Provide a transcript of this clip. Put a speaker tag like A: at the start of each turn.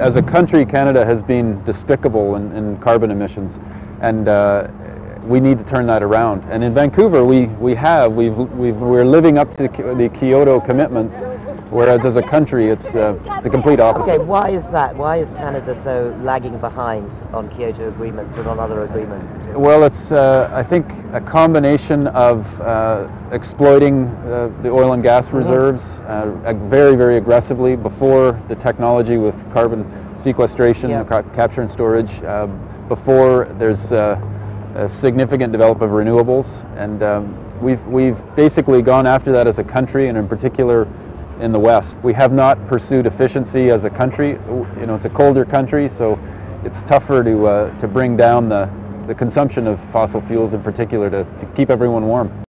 A: As a country, Canada has been despicable in, in carbon emissions, and uh, we need to turn that around. And in Vancouver, we, we have. We've, we've, we're living up to the Kyoto commitments, whereas as a country, it's, uh, it's the complete opposite.
B: Okay, why is that? Why is Canada so lagging behind on Kyoto agreements and on other agreements?
A: Well, it's, uh, I think, a combination of uh, exploiting uh, the oil and gas
B: Mm-hmm.
A: reserves uh, very, very aggressively before the technology with carbon sequestration,
B: Yeah.
A: ca- capture and storage, uh, before there's uh, a significant development of renewables. And um, we've, we've basically gone after that as a country, and in particular in the West. We have not pursued efficiency as a country. You know, it's a colder country, so it's tougher to, uh, to bring down the, the consumption of fossil fuels in particular to, to keep everyone warm.